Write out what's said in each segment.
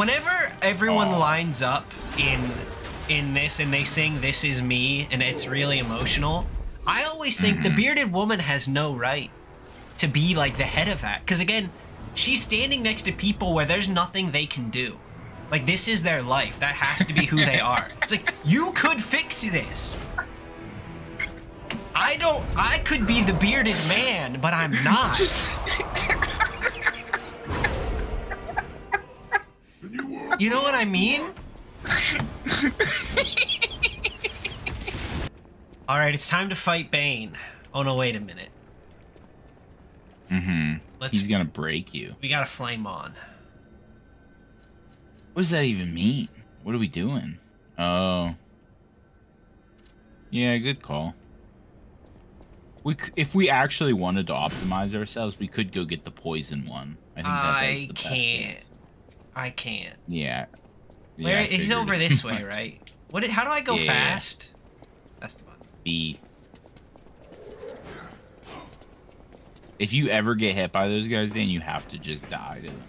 Whenever everyone Aw. lines up in in this and they sing "This Is Me" and it's really emotional, I always think the mm-hmm. bearded woman has no right to be like the head of that. Because again, she's standing next to people where there's nothing they can do. Like this is their life. That has to be who they are. It's like you could fix this. I don't. I could be the bearded man, but I'm not. Just You know what I mean? All right, it's time to fight Bane. Oh no, wait a minute. mm-hmm. Let's. He's gonna break you. We got a flame on. What does that even mean? What are we doing? Oh. Yeah, good call. We c- if we actually wanted to optimize ourselves, we could go get the poison one. I think that I does the best I can't. I can't. Yeah. Yeah, he's over this way, right? What? How do I go Yeah, fast? That's the button. B. If you ever get hit by those guys, then you have to just die to them.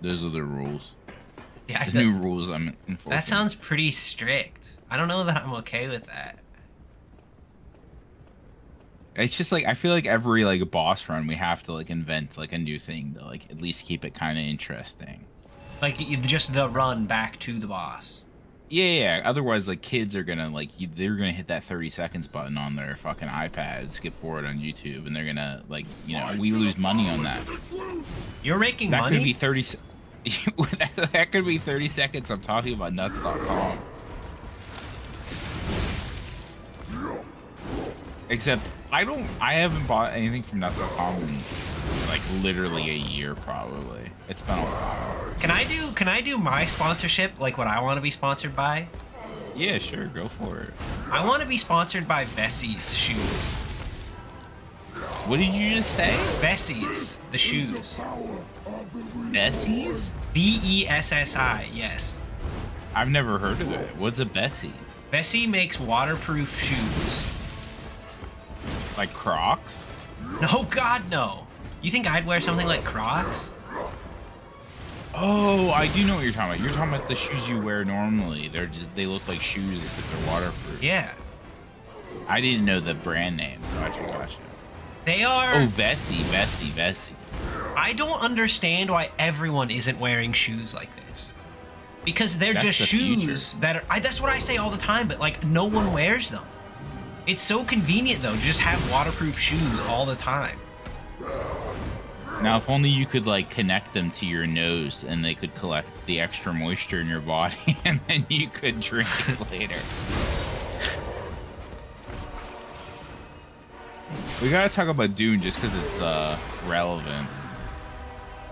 Those are the rules. Yeah, I new rules I'm enforcing. that sounds pretty strict. I don't know that I'm okay with that. It's just like I feel like every like boss run we have to like invent like a new thing to like at least keep it kind of interesting. Like just the run back to the boss. Yeah, yeah. Otherwise, like kids are gonna like they're gonna hit that thirty seconds button on their fucking iPad, skip forward on YouTube, and they're gonna like you know we lose money on that. You're making That money. could be thirty. that, that could be thirty seconds. I'm talking about nuts.com. Except I don't. I haven't bought anything from nuts.com in like literally a year probably. It's been a while. Can I do? Can I do my sponsorship like what I want to be sponsored by? Yeah, sure, go for it. I want to be sponsored by Bessie's shoes. What did you just say? Bessie's, the shoes. Bessie's? B E S S I. Yes. I've never heard of it. What's a Bessie? Bessie makes waterproof shoes. Like Crocs? No, God, no. You think I'd wear something like Crocs? Oh, I do know what you're talking about. You're talking about the shoes you wear normally. They're just they look like shoes if they're waterproof. Yeah. I didn't know the brand name. Gotcha, gotcha. They are. Oh, Vessi, Vessi, Vessi. I don't understand why everyone isn't wearing shoes like this. Because they're That's just the shoes future. that are. I, that's what I say all the time, but like no one wears them. It's so convenient though to just have waterproof shoes all the time. Now, if only you could like connect them to your nose and they could collect the extra moisture in your body, and then you could drink it later. We gotta talk about Dune just because it's uh relevant.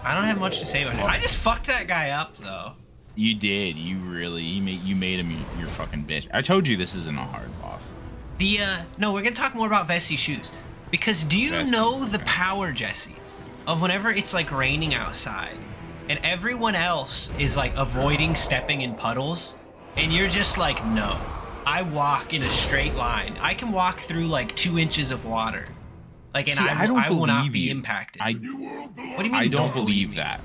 I don't have much to say about it. I just fucked that guy up though. You did. You really. You made. You made him your, your fucking bitch. I told you this isn't a hard boss. The uh no, we're gonna talk more about Vessi shoes. Because do you Vessi, know the okay. power, Jesse, of whenever it's like raining outside and everyone else is like avoiding stepping in puddles, and you're just like, no. I walk in a straight line. I can walk through like two inches of water. Like and See, I, I don't I will not believe be you. impacted. I what do you mean? I you don't believe me? that.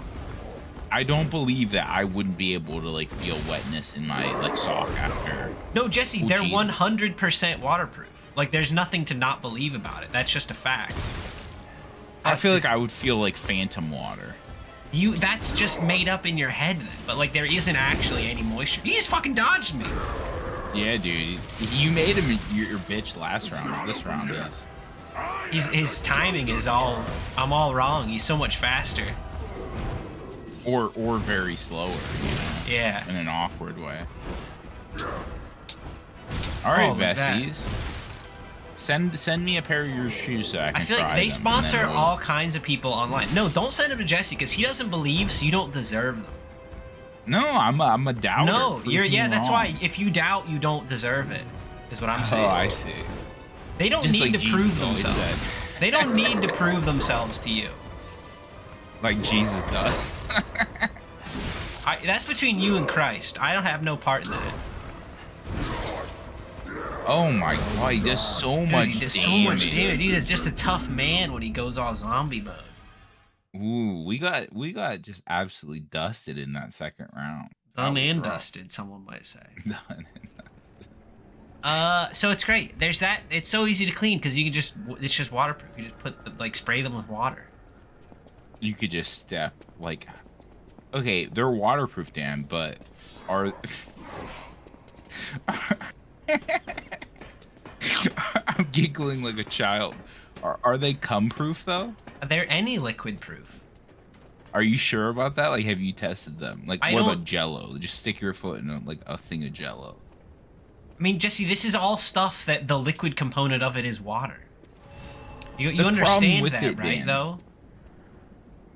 I don't believe that I wouldn't be able to like feel wetness in my like sock after. No, Jesse, Oh, they're 100% waterproof. Like there's nothing to not believe about it. That's just a fact. I feel like I would feel like phantom water. You that's just made up in your head then. But like there isn't actually any moisture. You just fucking dodged me. Yeah, dude. You made him your, your bitch last round. This round is. He's, his timing is all I'm all wrong. He's so much faster. Or or very slower, you know, Yeah. in an awkward way. All right, Oh, look at that. Vessies. Send send me a pair of your shoes so I can I feel like they sponsor we'll- all kinds of people online. No, don't send them to Jesse because he doesn't believe, so you don't deserve them. No, I'm a, I'm a doubter. no, Prove you're yeah. That's wrong. why if you doubt, you don't deserve it. Is what I'm oh, saying. Oh, I see. they don't Just need like to prove Jesus always themselves. said. They don't need to prove themselves to you. Like Jesus does. I, that's between you and Christ. I don't have no part in that. Oh my god, he does so Dude, much he does so damage. much damage. He's just a tough man when he goes all zombie mode. Ooh, we got we got just absolutely dusted in that second round. Done and rough. dusted, someone might say. Done and dusted. Uh, so it's great. There's that. It's so easy to clean because you can just. It's just waterproof. You just put the, like spray them with water. You could just step like, okay, they're waterproof, Dan, but are I'm giggling like a child. Are are they cum proof though? Are there any liquid proof? Are you sure about that? Like, have you tested them? Like, I what don't- about Jello? Just stick your foot in a, like a thing of Jello. I mean, Jesse, this is all stuff that the liquid component of it is water. You, you The understand that, it, right? Dan, Though.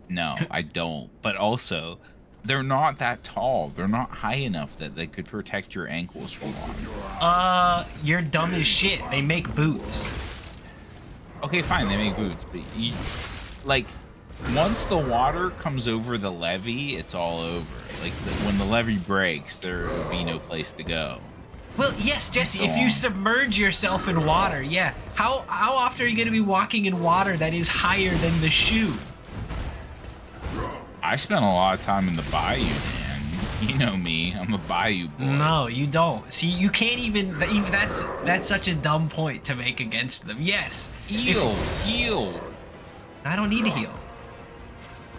No, I don't. But also, they're not that tall. They're not high enough that they could protect your ankles from water. Uh, you're dumb as shit. They make boots. Okay, fine, they make boots, but you, like, once the water comes over the levee, it's all over. Like, the, when the levee breaks, there will be no place to go. Well, yes, Jesse. so If you submerge yourself in water, yeah. How how often are you going to be walking in water that is higher than the shoe? I spent a lot of time in the bayou, man. You know me, I'm a bayou boy. No, you don't. See, you can't even. even That's that's such a dumb point to make against them. Yes, Heal, heal. I don't need to heal.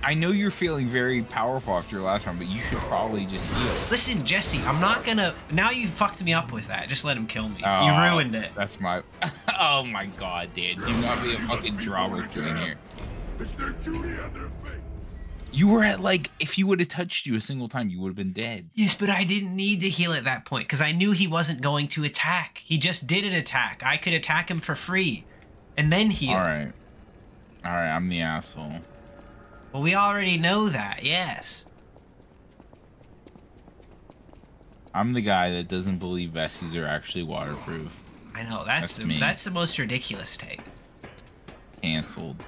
I know you're feeling very powerful after your last round, but you should probably just heal. Listen, Jesse, I'm not gonna. Now you fucked me up with that. Just let him kill me. you Oh, ruined it. That's my. Oh my god, dude! Do not be a fucking drama queen here. It's their duty and their fate. You were at like, if you would have touched you a single time, you would have been dead. Yes, but I didn't need to heal at that point because I knew he wasn't going to attack. He just did an attack. I could attack him for free, and then heal. All right, all right. I'm the asshole. Well, we already know that. Yes. I'm the guy that doesn't believe vesties are actually waterproof. I know that's That's the, me. that's the most ridiculous take. Cancelled.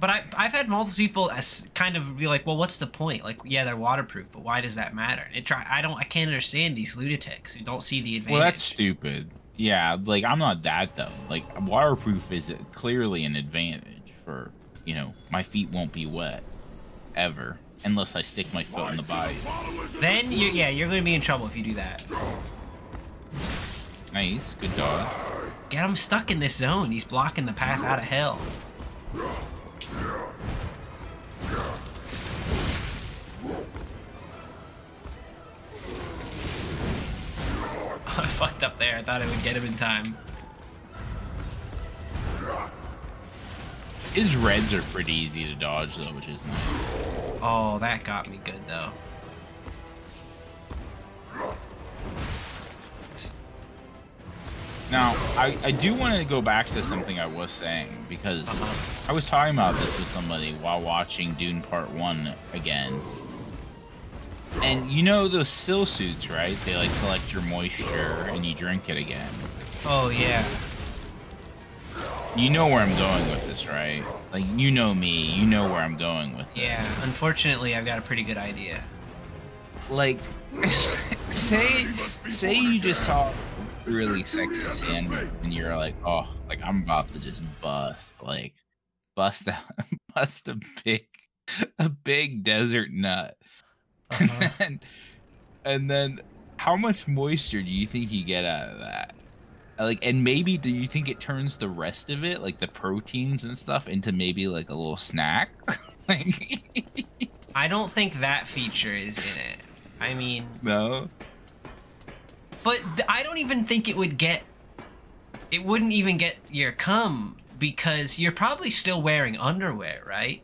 But I I've had multiple people as kind of be like, well, what's the point? Like, yeah, they're waterproof, but why does that matter? It try I don't I can't understand these lunatics who don't see the advantage. Well, that's stupid. Yeah, like I'm not that though. Like waterproof is clearly an advantage for you know my feet won't be wet ever unless I stick my foot in the of then you yeah you're gonna be in trouble if you do that. Nice, good dog. Get him stuck in this zone. He's blocking the path out of hell. I fucked up there. I thought I would get him in time. His reds are pretty easy to dodge though, which is nice. Oh, that got me good though. I, I do want to go back to something I was saying because I was talking about this with somebody while watching Dune Part 1 again. And you know those still suits, right? They like collect your moisture and you drink it again. Oh yeah. You know where I'm going with this, right? Like, you know me, you know where I'm going with it. Yeah. Unfortunately, I've got a pretty good idea. Like, say, say you just saw a really sexy sandwich and you're like, oh, like I'm about to just bust, like, bust out, bust a big, a big desert nut. Uh-huh. And then, and then, how much moisture do you think you get out of that? Like, and maybe do you think it turns the rest of it, like the proteins and stuff, into maybe like a little snack? like, I don't think that feature is in it. I mean, no. But I don't even think it would get. It wouldn't even get your cum because you're probably still wearing underwear, right?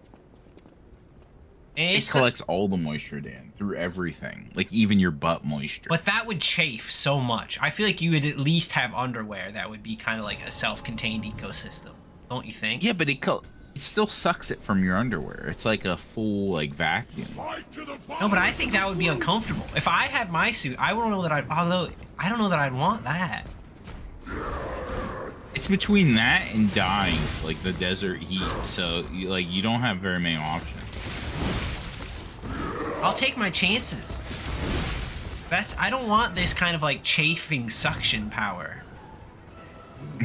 And It the- collects all the moisture, Dan, through everything, like even your butt moisture. But that would chafe so much. I feel like you would at least have underwear that would be kind of like a self-contained ecosystem, don't you think? Yeah, but it co- it still sucks it from your underwear. It's like a full like vacuum. Fight to the No, but I think that would be uncomfortable. If I had my suit, I don't know that I'd. Although I don't know that I'd want that. It's between that and dying, like the desert heat. So you, like you don't have very many options. I'll take my chances. That's. I don't want this kind of like chafing suction power.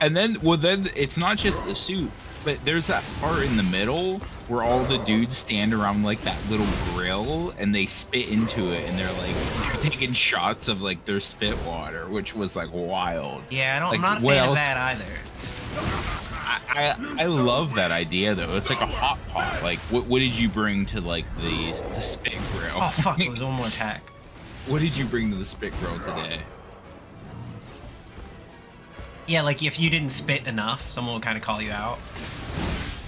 And then, well, then it's not just the suit, but there's that part in the middle where all the dudes stand around like that little grill and they spit into it and they're like they're taking shots of like their spit water, which was like wild. Yeah, I don't, Like, I'm not a fan of that either. I, I I love that idea though. It's like a hot pot. Like, what what did you bring to like the the spit grill? Oh fuck, it was one more attack. what did you bring to the spit grill today? Yeah, like if you didn't spit enough, someone would kind of call you out.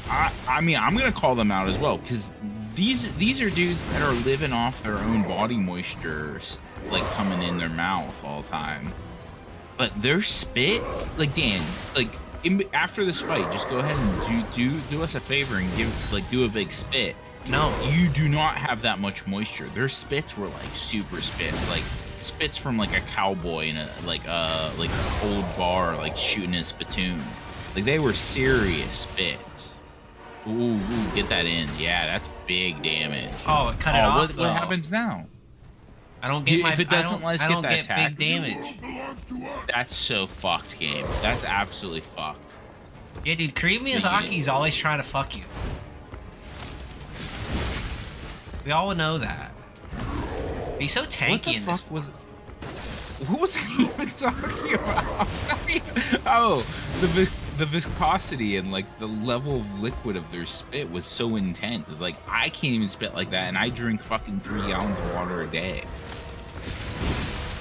I, I mean, I'm gonna call them out as well because these these are dudes that are living off their own body moisture, like coming in their mouth all the time. But their spit, like Dan, like in, after this fight, just go ahead and do do do us a favor and give like do a big spit. No. You do not have that much moisture. Their spits were like super spits, like spits from like a cowboy in a like uh like an old bar, like shooting a spittoon. Like they were serious spits. Ooh, ooh, get that in. Yeah, that's big damage. Oh, it cut it oh, off. what, what happens now? I don't get You- my. if it doesn't let us get that get attack- big damage. world belongs to us. That's so fucked, game. That's absolutely fucked. Yeah, dude, Korean Miyazaki's always trying to fuck you. We all know that. He's so tanky what the in fuck this. was? Who was I even talking about? oh, the vis- the viscosity and like the level of liquid of their spit was so intense. It's like I can't even spit like that, and I drink fucking three gallons of water a day.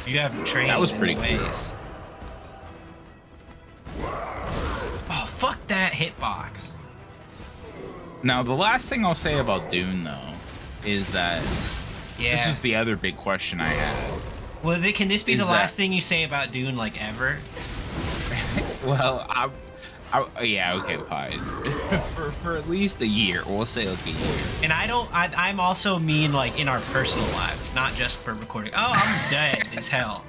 You have trained That was pretty ways. cool. Oh, fuck that hitbox. Now, the last thing I'll say about Dune though is that Yeah. this is the other big question I had. well, th- can this be is the that- last thing you say about Dune, like, ever? Well, I, I yeah, okay, fine. for for at least a year, we'll say like a year. And I don't. I, I'm also mean, like, in our personal lives, not just for recording. Oh, I'm dead as hell.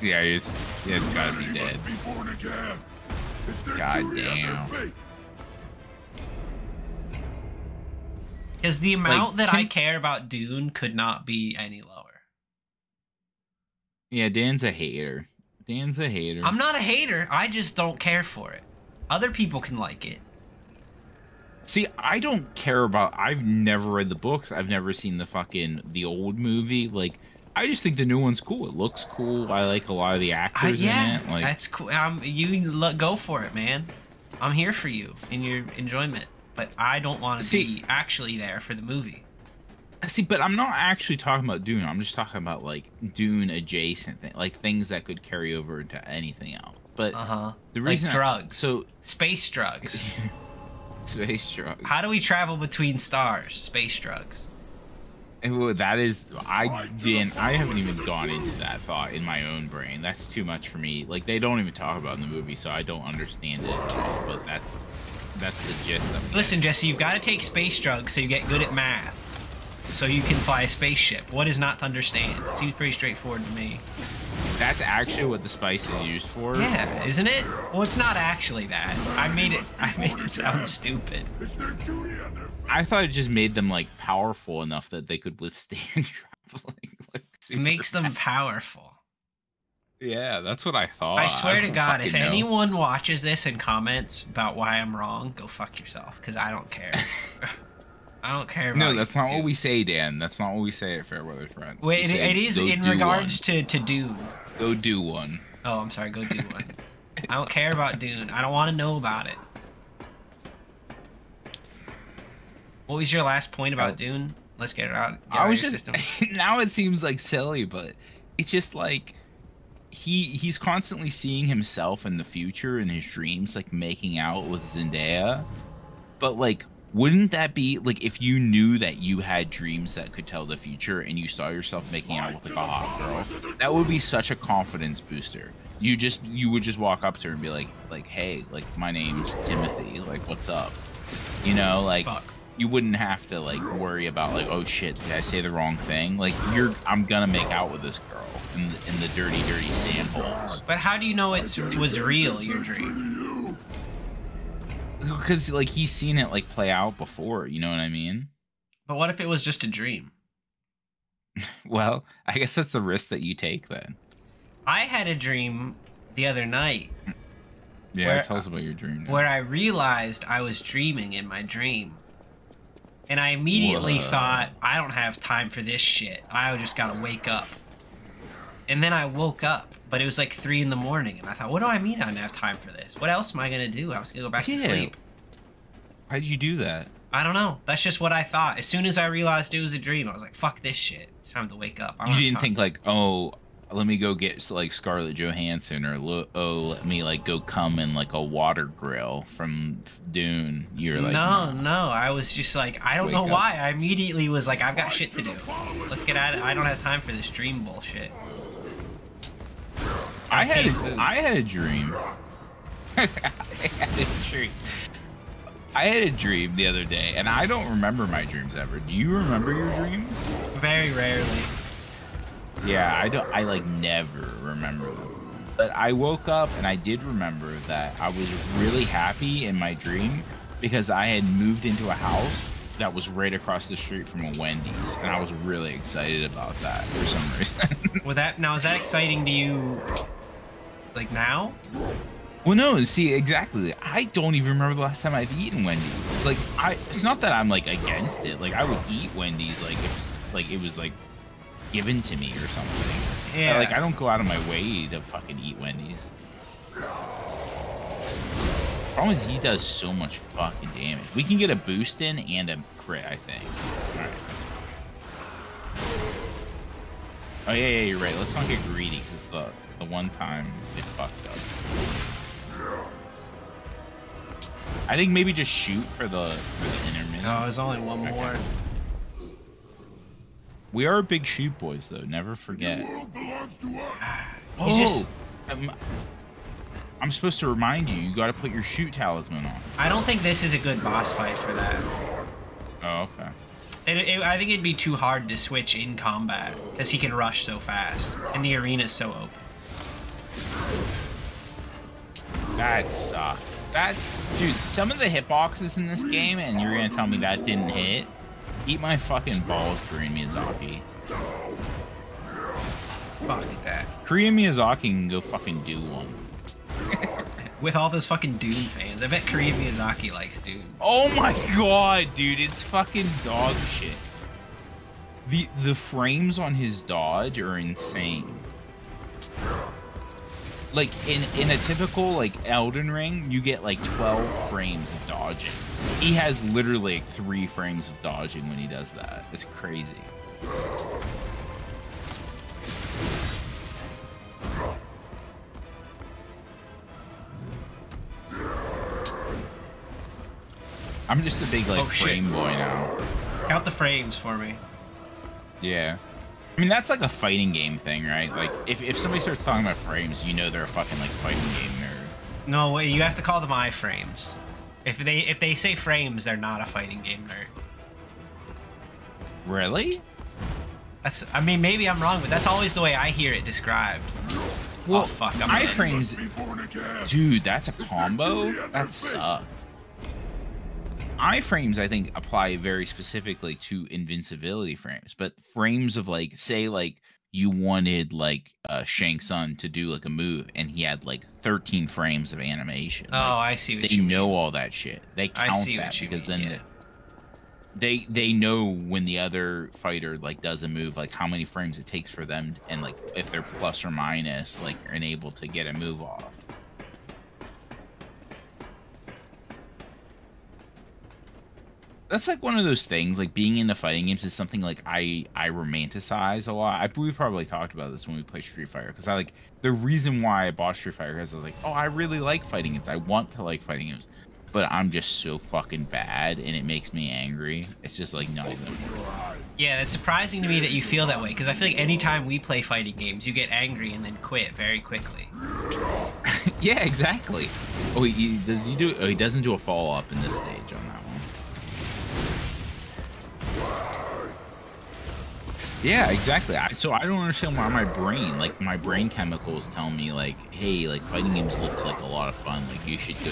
Yeah, it's it's gotta be dead. Be born again. It's their God duty and damn. Because the amount that I care about Dune could not be any lower. Yeah, Dan's a hater. Dan's a hater. I'm not a hater. I just don't care for it. Other people can like it. See, I don't care about. I've never read the books. I've never seen the fucking the old movie. Like, I just think the new one's cool. It looks cool. I like a lot of the actors yeah, in it. Like, that's cool. Um, you lo- go for it, man. I'm here for you in your enjoyment, but I don't want to See- be actually there for the movie. see, but I'm not actually talking about Dune. I'm just talking about like Dune adjacent thing, like things that could carry over into anything else. But Uh huh. the like reason I- drugs. so space drugs. space drugs. How do we travel between stars? Space drugs. Well, that is I didn't I haven't even gone into that thought in my own brain. That's too much for me. Like they don't even talk about it in the movie, so I don't understand it. But that's that's the gist of it. Listen, Jesse, you've got to take space drugs so you get good at math. So you can fly a spaceship. What is not to understand? Seems pretty straightforward to me. That's actually what the spice is used for. Yeah, isn't it? Well, it's not actually that. I made it. I made it sound stupid. It's their duty and their fate. I thought it just made them like powerful enough that they could withstand traveling. Like, It makes them powerful. Yeah, that's what I thought. I swear to God, if know. anyone watches this and comments about why I'm wrong, go fuck yourself, because I don't care. I don't care. About No, that's not what we say, Dan. That's not what we say at Fairweather Friends. We Wait, it, is in regards one. to to Dune. Go do one. Oh, I'm sorry. Go do one. I don't care about Dune. I don't want to know about it. What was your last point about Uh, Dune? Let's get it out. get I was just system. now it seems like silly, but it's just like he he's constantly seeing himself in the future in his dreams, like making out with Zendaya. But like, wouldn't that be like if you knew that you had dreams that could tell the future and you saw yourself making out with like a hot girl? That would be such a confidence booster. You just you would just walk up to her and be like like hey like my name's Timothy like what's up you know like Fuck. you wouldn't have to like worry about like oh shit did i say the wrong thing like you're i'm gonna make out with this girl in the, in the dirty dirty sand holes But how do you know it was real? Your dream. Because like he's seen it like play out before you know what i mean But what if it was just a dream? well i guess that's the risk that you take then I had a dream the other night Yeah, Where- tell us about your dream. now. where I realized I was dreaming in my dream. And I immediately Whoa. thought, I don't have time for this shit. I just gotta wake up. And then I woke up, but it was like three in the morning, and I thought, what do I mean I don't have time for this? What else am I gonna do? I was gonna go back Yeah. to sleep. Why'd you do that? I don't know. That's just what I thought. As soon as I realized it was a dream, I was like, fuck this shit. It's time to wake up. I don't You didn't think like, oh, let me go get like Scarlett Johansson, or oh, let me like go come in like a water grill from Dune. You're like, no, nah. no. I was just like, I don't Wake know up. why. I immediately was like, I've got shit to do. Let's get at it. I don't have time for this dream bullshit. I had can't a, I had a dream. I had a dream. I had a dream the other day, and I don't remember my dreams ever. Do you remember your dreams? Very rarely. Yeah, I don't. I like never remember them. But I woke up and I did remember that I was really happy in my dream because I had moved into a house that was right across the street from a Wendy's, and I was really excited about that for some reason. Was that now? Is that exciting to you? Like now? well, no, see, exactly. I don't even remember the last time I've eaten Wendy's. Like, I. It's not that I'm like against it. Like, I would eat Wendy's like if like it was like given to me or something. Yeah. Like, I don't go out of my way to fucking eat Wendy's. Problem is, he does so much fucking damage. We can get a boost in and a crit, I think. Alright. Oh, yeah, yeah, you're right. Let's not get greedy, because the, the one time it fucked up. I think maybe just shoot for the, for the intermittent. No, there's only one Okay. more. We are big shoot boys, though. Never forget. The world to us. Ah, he's just- I'm, I'm supposed to remind you. You got to put your shoot talisman on. I don't think this is a good boss fight for that. Oh, okay. It, it, I think it'd be too hard to switch in combat because he can rush so fast and the arena's so open. That sucks. That's dude. Some of the hitboxes in this game, and you're gonna tell me that didn't hit? Eat my fucking balls, Korean Miyazaki. Fuck that. Korean Miyazaki can go fucking do one. With all those fucking Dune fans, I bet Korean Miyazaki likes Dune. Oh my god, dude, it's fucking dog shit. The the frames on his dodge are insane. Like in in a typical like Elden Ring, you get like 12 frames of dodging. He has literally like 3 frames of dodging when he does that. It's crazy. I'm just a big like Oh, frame boy now. Count the frames for me. Yeah. I mean, that's like a fighting game thing, right? Like, if, if somebody starts talking about frames, you know they're a fucking, like, fighting game nerd. No, wait, you have to call them iframes. If they if they say frames, they're not a fighting game nerd. Really? That's I mean maybe I'm wrong, but that's always the way I hear it described. Well, oh fuck, I'm iframes, Be born again. dude, that's a combo? That sucks. Iframes, I think, apply very specifically to invincibility frames, but frames of, like, say, like, you wanted, like, uh, Shang Tsung to do, like, a move, and he had, like, 13 frames of animation. Oh, like, I see what they you know mean. all that shit. They I count that you because mean, then yeah. they they know when the other fighter like does a move, like how many frames it takes for them, and like if they're plus or minus, like and able to get a move off. That's like one of those things. Like being into fighting games is something like I I romanticize a lot. I we probably talked about this when we play Street Fighter because I like the reason why I bought Street Fighter is I was like, oh, I really like fighting games. I want to like fighting games, but I'm just so fucking bad, and it makes me angry. It's just like not even. Yeah, it's surprising to me that you feel that way because I feel like anytime we play fighting games, you get angry and then quit very quickly. yeah, exactly. Oh, he, does he do? Oh, he doesn't do a follow up in this stage on that. Yeah, exactly. I, so I don't understand why my brain, like my brain chemicals, tell me like, hey, like fighting games look like a lot of fun. Like you should go do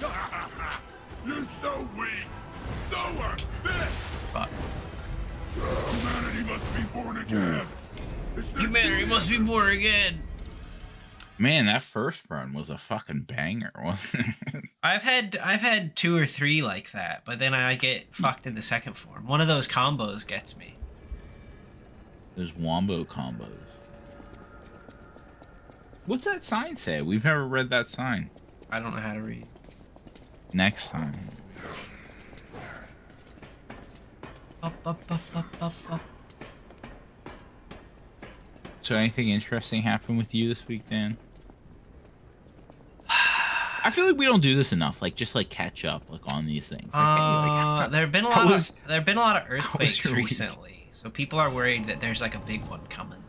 that. You're so weak. So unfit. Fuck. Humanity must be born again. Humanity must be born again. Man, that first run was a fucking banger, wasn't it? I've had I've had two or three like that, but then I get fucked in the second form. One of those combos gets me. There's wombo combos. What's that sign say? We've never read that sign. I don't know how to read. Next time. Up, up, up, up, up, up. So anything interesting happened with you this week, Dan? I feel like we don't do this enough. Like just like catch up like on these things. Like, hey, Uh, like, there have been a lot was- of there have been a lot of earthquakes your week? recently, so people are worried that there's like a big one coming.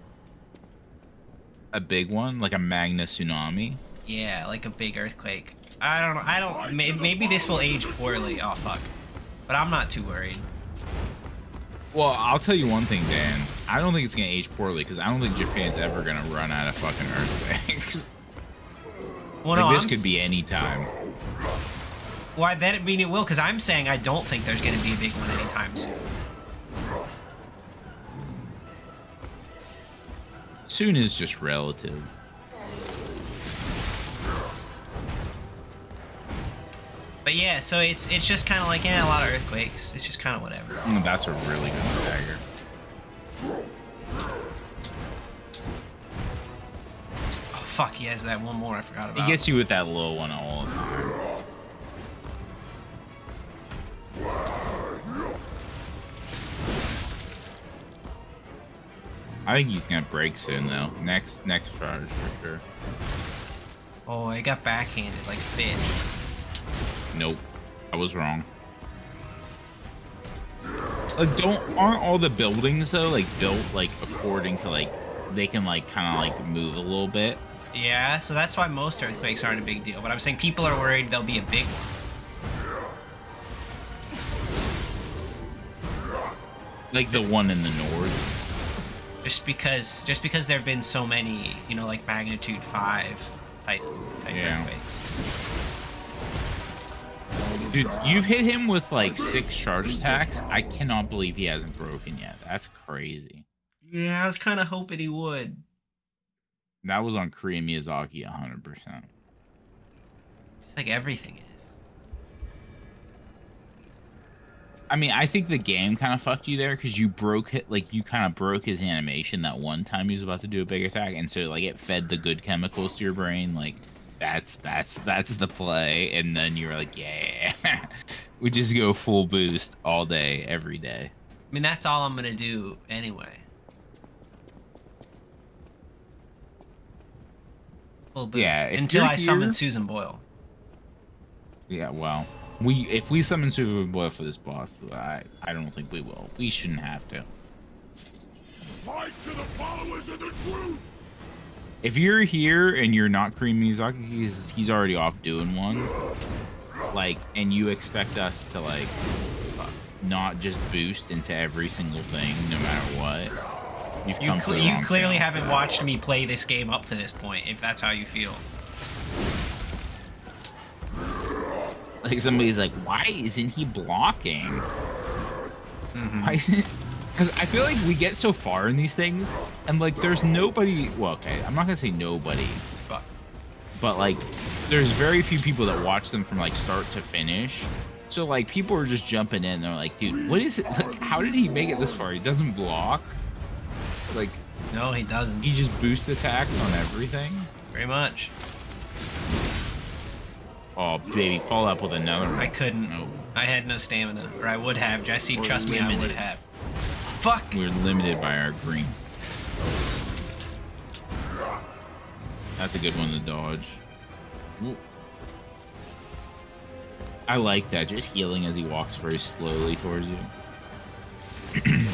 a big one, like a magna tsunami. Yeah, like a big earthquake. I don't know. I don't. May, maybe this will age poorly. Oh fuck. But I'm not too worried. Well, I'll tell you one thing, Dan. I don't think it's gonna age poorly because I don't think Japan's ever gonna run out of fucking earthquakes. Well, like no, this I'm could be any time. Why that mean it will? Because I'm saying I don't think there's going to be a big one anytime soon. Soon is just relative. But yeah, so it's it's just kind of like yeah, a lot of earthquakes. It's just kind of whatever. Mm, That's a really good stagger. Fuck, he has that one more. I forgot about It about. gets you with that low one all the time. I think he's gonna break soon though. Next next charge for sure. Oh, I got backhanded like bitch. Nope. I was wrong. Like don't aren't all the buildings though like built like according to like they can like kind of like move a little bit. Yeah, so that's why most earthquakes aren't a big deal. But I'm saying people are worried there'll be a big one. Like the one in the north. Just because, just because there've been so many, you know, like magnitude five type, type Yeah. earthquakes. Dude, you've hit him with like six charge attacks. I cannot believe he hasn't broken yet. That's crazy. Yeah, I was kind of hoping he would. That was on Korean Miyazaki 100%. Just like everything is. I mean, I think the game kind of fucked you there because you broke it, like you kind of broke his animation that one time he was about to do a big attack, and so like it fed the good chemicals to your brain. Like that's that's that's the play, and then you're like, yeah, we just go full boost all day, every day. I mean, that's all I'm gonna do anyway. Full boost. Yeah, if until you're I summon Susan Boyle. Yeah, well, we if we summon Susan Boyle for this boss, I I don't think we will. We shouldn't have to. Fight to the followers of the truth! If you're here and you're not Korean Miyazaki, he's he's already off doing one. Like, and you expect us to like not just boost into every single thing, no matter what. You've You, the you clearly haven't watched me play this game up to this point, if that's how you feel. Like somebody's like, why isn't he blocking? Mm-hmm. Why isn't? Because I feel like we get so far in these things, and like there's nobody. Well, okay, I'm not gonna say nobody, But but like there's very few people that watch them from like start to finish. So like people are just jumping in. They're like, dude, what is it? Like, how did he make it this far? He doesn't block. Like no, he doesn't. he just boosts attacks on everything. Very much. Oh baby, fall up with another. one. I couldn't. Nope. I had no stamina, or I would have. Jesse, We're trust me, I would limited. have. Fuck. We're limited by our green. That's a good one to dodge. Ooh. I like that, just healing as he walks very slowly towards you.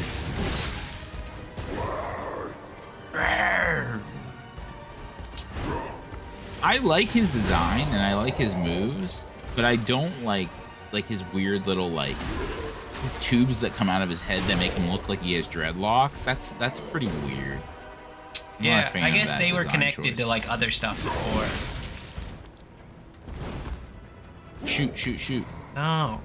I like his design and I like his moves, but I don't like like his weird little like his tubes that come out of his head that make him look like he has dreadlocks. That's that's pretty weird. I'm Yeah, I guess they were connected choice. to like other stuff before. shoot, shoot, shoot. No.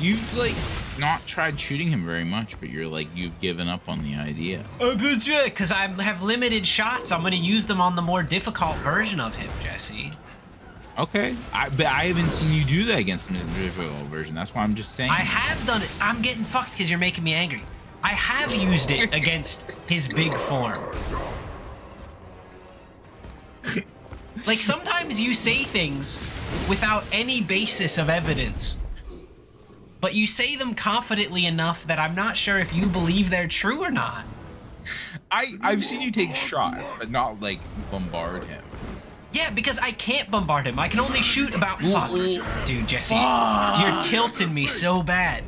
You like not tried shooting him very much, but you're like you've given up on the idea. Oh, because I have limited shots. I'm going to use them on the more difficult version of him, Jesse. Okay, I, but I haven't seen you do that against the difficult version. That's why I'm just saying. I have done it. I'm getting fucked because you're making me angry. I have used it against his big form. like sometimes you say things without any basis of evidence. But you say them confidently enough that I'm not sure if you believe they're true or not. I I've seen you take shots, but not like bombard him. Yeah, because I can't bombard him. I can only shoot about fuck. Dude, Jesse, Fuck. you're tilting me so bad.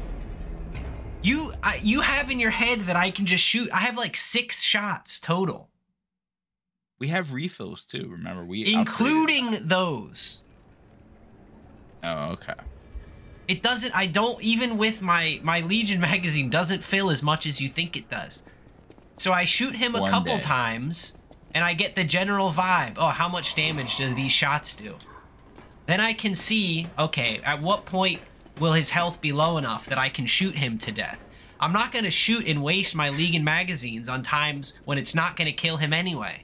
You I, you have in your head that I can just shoot. I have like six shots total, We have refills too. Remember we including those. Oh, okay. It doesn't. I don't even with my my Legion magazine doesn't fill as much as you think it does. So I shoot him a couple day. times, and I get the general vibe. Oh, how much damage does these shots do? Then I can see. Okay, at what point will his health be low enough that I can shoot him to death? I'm not gonna shoot and waste my Legion magazines on times when it's not gonna kill him anyway.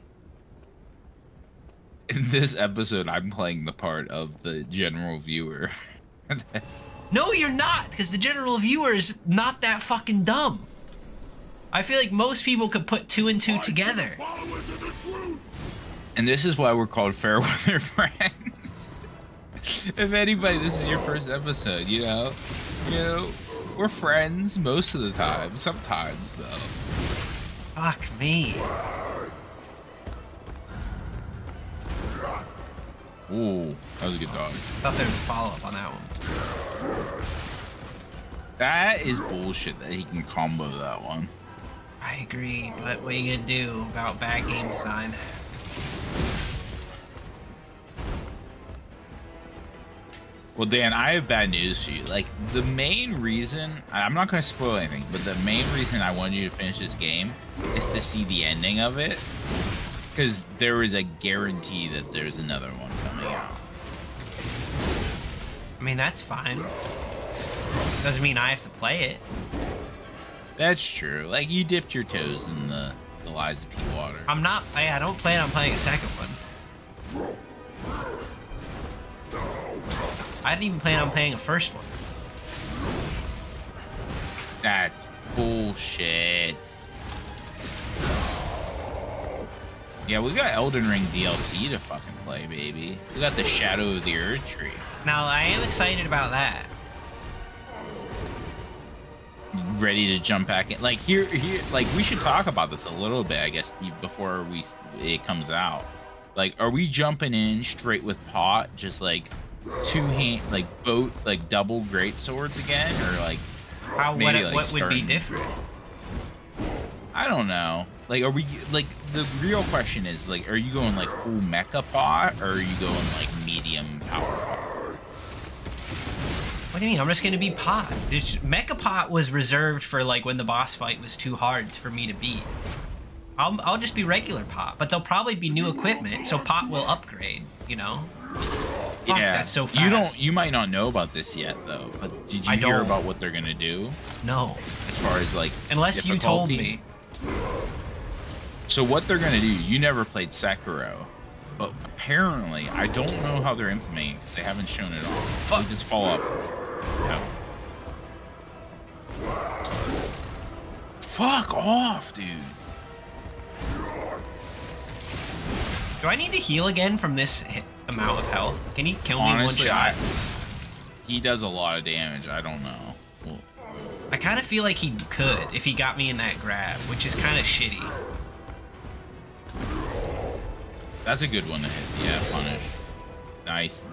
In this episode, I'm playing the part of the general viewer. No, you're not, because the general viewer is not that fucking dumb. I feel like most people could put two and two together. Followers of the truth. and this is why we're called fair weather friends. if anybody, this is your first episode, you know, you know, we're friends most of the time. Sometimes though. Fuck me. Ooh, that was a good dog. Thought there was a follow up on that one. That is bullshit that he can combo that one. I agree, but what are you gonna do about bad game design? Well, Dan, I have bad news for you. Like, the main reason, I'm not going to spoil anything, but the main reason I wanted you to finish this game is to see the ending of it. Because there is a guarantee that there's another one coming out. I mean, that's fine. Doesn't mean I have to play it. That's true. Like, you dipped your toes in the, the Lies of P water. I'm not. I, I don't plan on playing a second one. I didn't even plan on playing a first one. That's bullshit. Yeah, we got Elden Ring DLC to fucking play, baby. We got the Shadow of the Erdtree. Now I am excited about that. ready to jump back in. Like here, here, like we should talk about this a little bit, I guess, before we it comes out. Like, are we jumping in straight with pot, just like two hand, like boat, like double great swords again, or like How what, like, what would be different? I don't know. Like, are we like the real question is like, are you going like full mecha pot, or are you going like medium power pot? What do you mean? I'm just gonna be pot. It's, Mecha pot was reserved for like when the boss fight was too hard for me to beat. I'll, I'll just be regular pot, but there'll probably be new equipment, so pot will upgrade. You know? Fuck, that's so fast. You don't. You might not know about this yet, though. But did you I hear don't. about what they're gonna do No, as far as like unless you told me. So what they're gonna do? You never played Sekiro, but apparently I don't know how they're implementing because they haven't shown it off. Fuck. Just follow up. Yeah. Fuck off, dude. Do I need to heal again from this amount of health? Can he kill me Honestly, one I, shot? he does a lot of damage. I don't know. Well, I kind of feel like he could if he got me in that grab, which is kind of shitty. That's a good one to hit. Yeah, punish. Nice.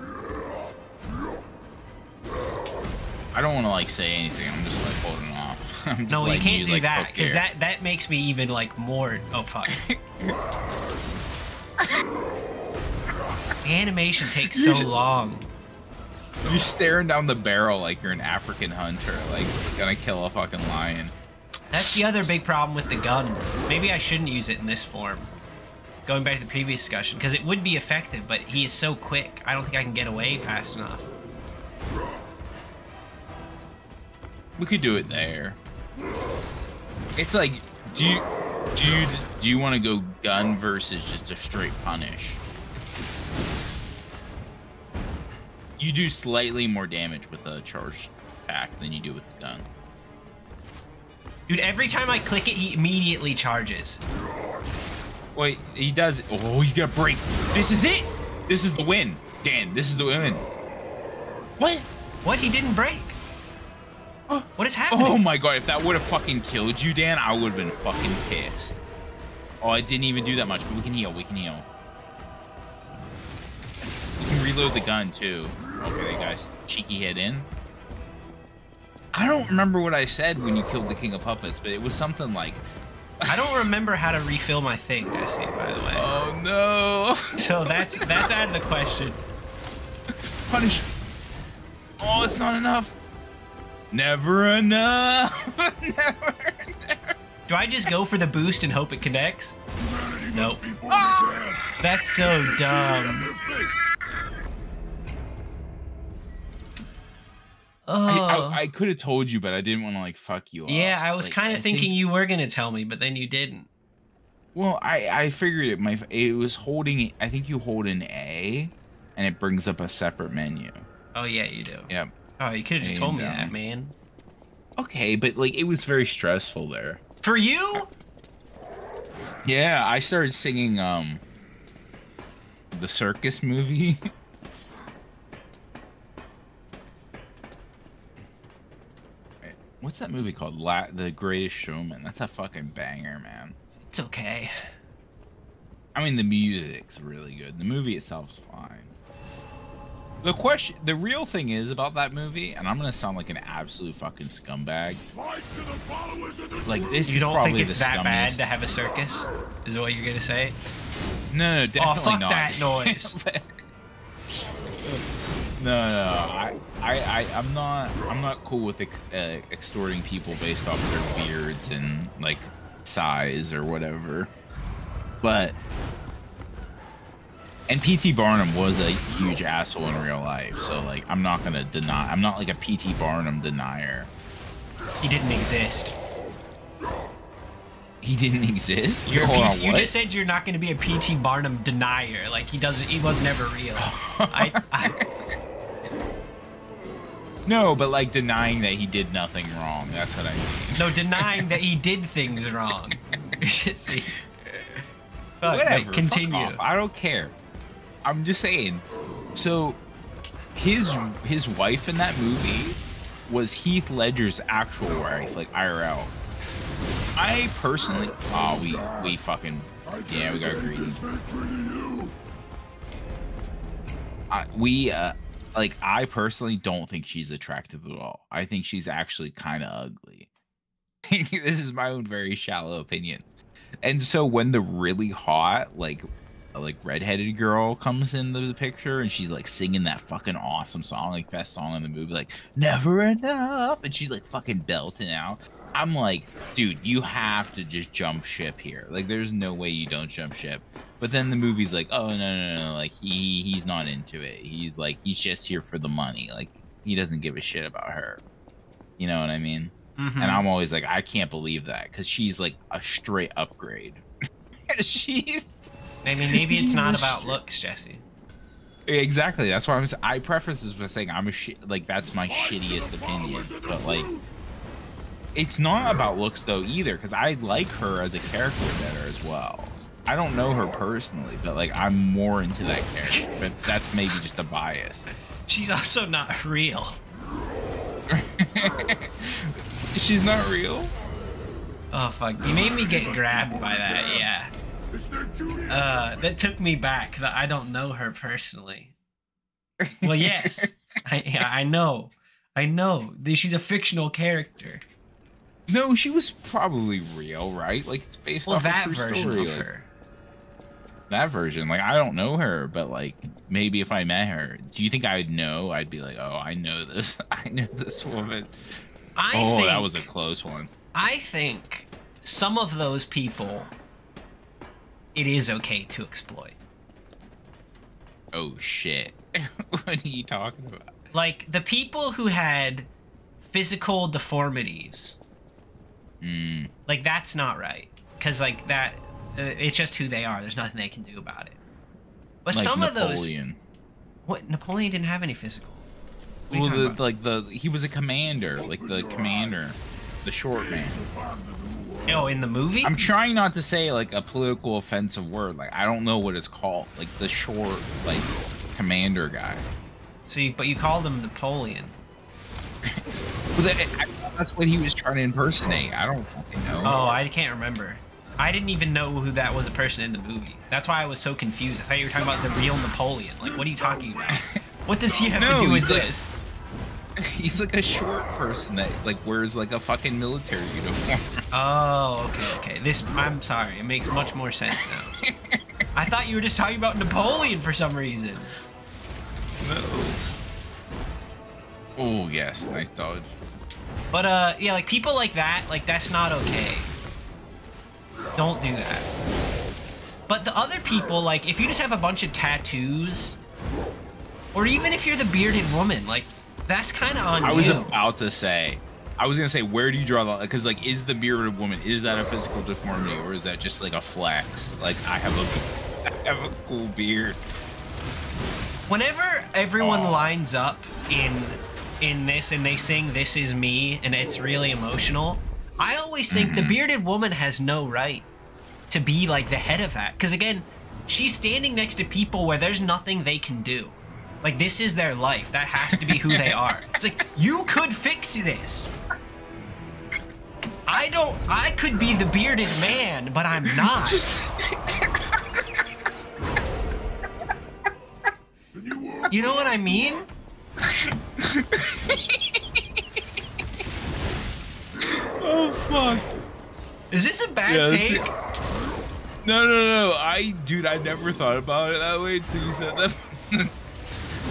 I don't want to like say anything. I'm just like holding off. I'm just No, you can't do like, that because that that makes me even like more. Oh fuck. the animation takes so long. You're staring down the barrel like you're an African hunter, like gonna kill a fucking lion. That's the other big problem with the gun. Maybe I shouldn't use it in this form. Going back to the previous discussion, because it would be effective, but he is so quick. I don't think I can get away fast enough. We could do it there. It's like, do you, do you, do you want to go gun versus just a straight punish? You do slightly more damage with a charged attack than you do with the gun. Dude, every time I click it, he immediately charges. Wait, he does. Oh, he's gonna break. This is it. This is the win, Dan. This is the win. What? What? He didn't break. What is happening? Oh my god! If that would have fucking killed you, Dan, I would have been fucking pissed. Oh, I didn't even do that much. But we can heal. We can heal. We can reload the gun too. Okay, guys. Cheeky head in. I don't remember what I said when you killed the King of Puppets, but it was something like, I don't remember how to refill my thing, Jesse, by the way. "Oh no, So that's that's out of the question. punish!" Oh, it's not enough. Never enough. Never enough. Do I just go for the boost and hope it connects? Nope. must be born again. That's so dumb. Oh. I, I, I could have told you, but I didn't want to like fuck you up. yeah, I was Like, kind of thinking think- you were gonna tell me, but then you didn't. Well, I I figured it. My it was holding. I think you hold an A, and it brings up a separate menu. Oh yeah, you do. Yep. Oh, you could have just And, told me um, that, man. Okay, but like it was very stressful there. For you? Yeah, I started singing um the circus movie. What's that movie called? La- the Greatest Showman. That's a fucking banger, man. It's okay. I mean, the music's really good. The movie itself's fine. The question, the real thing is about that movie, and I'm gonna sound like an absolute fucking scumbag. Fight to the followers of the Like this You don't think it's that bad to have a circus? Is that what you're gonna say? No, no, definitely oh, fuck not. that noise. no, no, I, I, I, I'm not, I'm not cool with ex- uh, extorting people based off their beards and like size or whatever. But, and PT Barnum was a huge asshole in real life, so like, I'm not gonna deny. I'm not like a PT Barnum denier. he didn't exist. He didn't exist. You're Hold on, you what? just said you're not going to be a PT Barnum denier. Like he doesn't. He was never real. I, I, No, but like denying that he did nothing wrong. That's what I mean. no, denying that he did things wrong. Fuck, Whatever. wait, fuck continue. off. I don't care. I'm just saying. So, his his wife in that movie was Heath Ledger's actual wife, like IRL. I personally, oh, we we fucking yeah, we got greedy. Victory to you. I, we uh like I personally don't think she's attractive at all. I think she's actually kind of ugly. this is my own very shallow opinion. And so when the really hot like like redheaded girl comes into the picture and she's like singing that fucking awesome song, like best song in the movie, like never enough, and she's like fucking belting out. I'm like, dude, you have to just jump ship here. Like, there's no way you don't jump ship. But then the movie's like, oh no no no, like he he's not into it. He's like he's just here for the money. Like he doesn't give a shit about her. You know what I mean? Mhm. And I'm always like, I can't believe that because she's like a straight upgrade. she's I mean, maybe it's not about looks, Jesse. exactly. That's why I'm. I preface this by saying I'm a shit. Like that's my shittiest opinion. But like, it's not about looks though either because I like her as a character better as well. I don't know her personally, but like I'm more into that character. But that's maybe just a bias. She's also not real. She's not real. Oh fuck! You made me get grabbed by that. Yeah. It's their duty. Uh, that took me back. That I don't know her personally. Well, yes, I I know, I know. She's a fictional character. No, she was probably real, right? Like it's based Well, off that a true version story. of like, her. That version, like I don't know her, but like maybe if I met her, do you think I'd know? I'd be like, oh, I know this. I know this woman. I oh, think, that was a close one. I think some of those people, it is okay to exploit. Oh shit! what are you talking about? Like the people who had physical deformities. Mm. Like that's not right. Cuz like that uh, it's just who they are. There's nothing they can do about it. But Like some Napoleon. of those what Napoleon didn't have any physical. Well, the, about? like the he was a commander, like the commander, the short man. oh, in the movie? I'm trying not to say like a political offensive word. Like I don't know what it's called. Like the short like commander guy. so you, but you called him Napoleon. But that, I, that's what he was trying to impersonate. I don't fucking know. Oh, I can't remember. I didn't even know who that was a person in the movie. That's why I was so confused. I thought you were talking about the real Napoleon. Like, what are you talking about? What does he have No, to do with he's like- this? He's like a short person that like wears like a fucking military uniform. Oh, okay, okay. This, I'm sorry. It makes much more sense now. I thought you were just talking about Napoleon for some reason. no. Oh yes, nice dodge. But uh, yeah, like people like that, like that's not okay. Don't do that. But the other people, like if you just have a bunch of tattoos, or even if you're the bearded woman, like that's kind of on I was you. about to say. I was gonna say, where do you draw the line? Because like, is the bearded woman is that a physical deformity or is that just like a flex? Like, I have a, I have a cool beard. Whenever everyone Aw. lines up in in this and they sing "This Is Me" and it's really emotional, I always think the mm-hmm. bearded woman has no right to be like the head of that. Because again, she's standing next to people where there's nothing they can do. Like this is their life. That has to be who they are. It's like you could fix this. I don't. I could be the bearded man, but I'm not. Just You know what I mean? oh fuck. Is this a bad Yeah, take? No, no, no. I, dude, I never thought about it that way until you said that.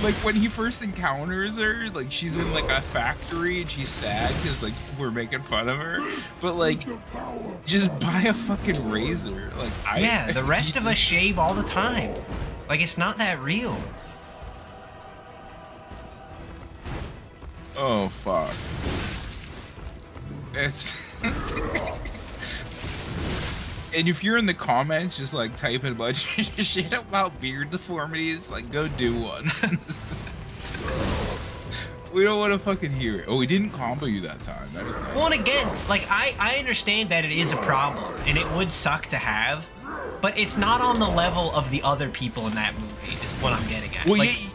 like when he first encounters her, like she's in like a factory and she's sad because like we're making fun of her. But like, just buy a fucking razor. Like I. Yeah, the rest of us shave all the time. Like it's not that real. Oh fuck. It's. And if you're in the comments, just like typing a bunch of shit about beard deformities, like go do one. we don't want to fucking hear it. Oh, we didn't combo you that time. That was nice. Well, and again, like I I understand that it is a problem and it would suck to have, but it's not on the level of the other people in that movie. Is what I'm getting at. Well, like, yeah,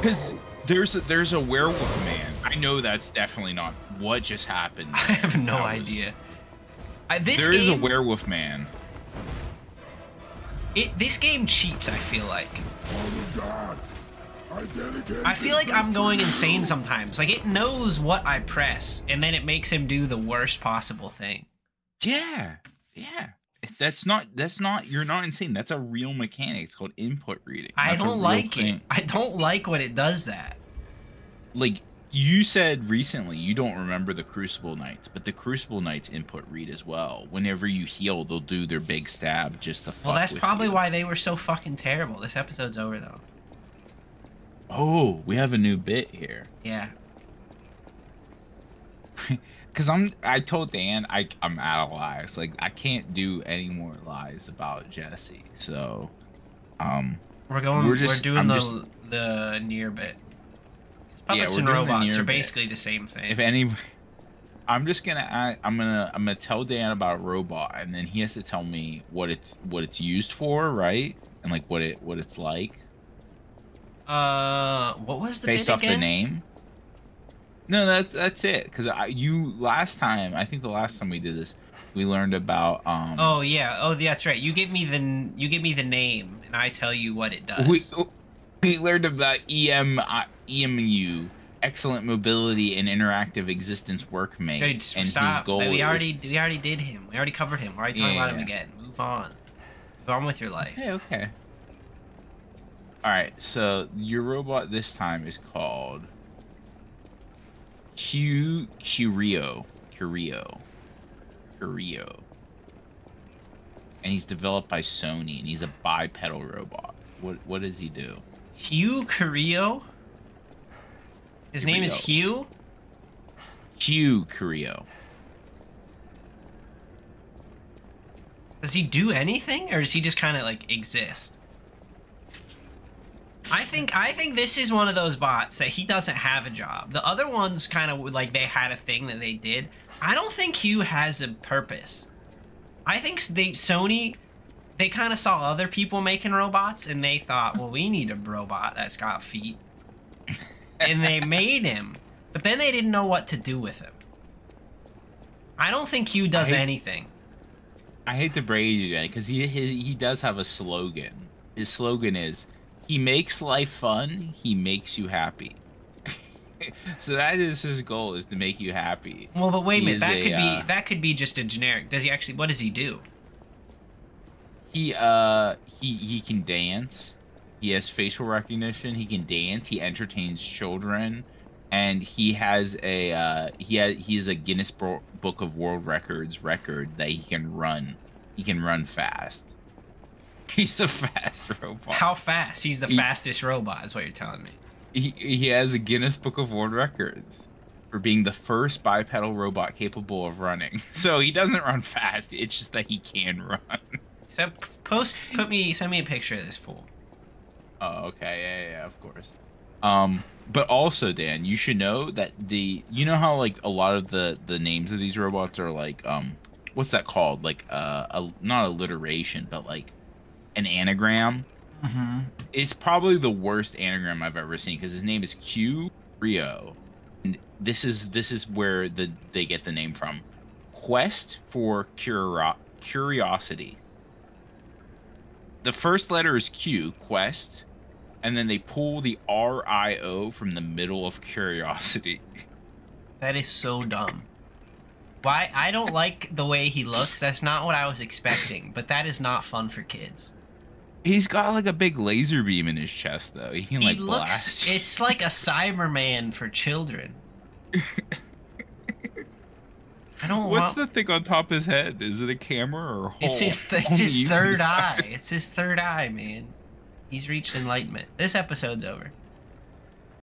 because there's a, there's a werewolf man. I know that's definitely not what just happened. I have no That was- idea. I, this There game, is a werewolf man. it, this game cheats. I feel like. God, I I feel like I'm going insane sometimes. Like it knows what I press, and then it makes him do the worst possible thing. Yeah, yeah. That's not. That's not. You're not insane. That's a real mechanic. It's called input reading. I That's a don't like thing. it. I don't like when it does that. Like you said recently, you don't remember the Crucible Knights, but the Crucible Knights input read as well. Whenever you heal, they'll do their big stab just to. Well, that's probably you. why they were so fucking terrible. This episode's over though. Oh, we have a new bit here. Yeah. Cause I'm, I told Dan I I'm out of lies. Like I can't do any more lies about Jesse. So, um, We're going. We're We're, just- doing I'm the just- the near bit. 'Cause Yeah, Puppets and robots are basically the same thing. if any, I'm just gonna add, I'm gonna I'm gonna tell Dan about a robot, and then he has to tell me what it's what it's used for, right? And like what it what it's like uh, what was the based off again? the name. No, that that's it. Cause I you last time I think the last time we did this, we learned about um. Oh yeah. Oh, that's right. You give me the you give me the name, and I tell you what it does. We we learned about EM uh, EMIEW, excellent mobility and interactive existence workmate, Dude, and stop. his goal we is- already we already did him. We already covered him. We're already talking about him again. Move on. Move on with your life. Okay, okay. All right, so your robot this time is called Q Curio, Curio, Curio, and he's developed by Sony, and he's a bipedal robot. What what does he do? Hugh Carrillo. His name is Carrillo. Hugh. Q Creo. Does he do anything, or does he just kind of like exist? I think I think this is one of those bots that he doesn't have a job. The other ones kind of like they had a thing that they did. I don't think Hugh has a purpose. I think they Sony they kind of saw other people making robots and they thought, well, we need a robot that's got feet, and they made him. But then they didn't know what to do with him. I don't think Hugh does I- anything. I hate to break you that because he, he he does have a slogan. His slogan is, "He makes life fun. He makes you happy." so that is his goal: is to make you happy. Well, but wait a minute. That a, could uh, be that could be just a generic. Does he actually? What does he do? He uh he he can dance. He has facial recognition. He can dance. He entertains children, and he has a uh, he has he is a Guinness Bo- Book of World Records record that he can run. He can run fast. He's a fast robot. How fast? He's the He- fastest robot. Is what you're telling me. He he has a Guinness Book of World Records for being the first bipedal robot capable of running. So he doesn't run fast. It's just that he can run. So post, put me, send me a picture of this fool. Oh, okay, yeah, yeah, of course. Um, but also, Dan, you should know that the you know how like a lot of the the names of these robots are like um, what's that called? Like uh, a, not alliteration, but like an anagram. Mm-hmm. It's probably the worst anagram I've ever seen because his name is Q Rio, and this is this is where the they get the name from. Quest for curio- curiosity. The first letter is Q, quest, and then they pull the R I O from the middle of curiosity. That is so dumb. Why? I don't like the way he looks. That's not what I was expecting. But that is not fun for kids. He's got like a big laser beam in his chest, though. He can He like looks. blast. It's like a Cyberman for children. I don't What's want. the thing on top of his head? Is it a camera or a hole? It's his. It's his third eye. It's his third eye, man. He's reached enlightenment. This episode's over.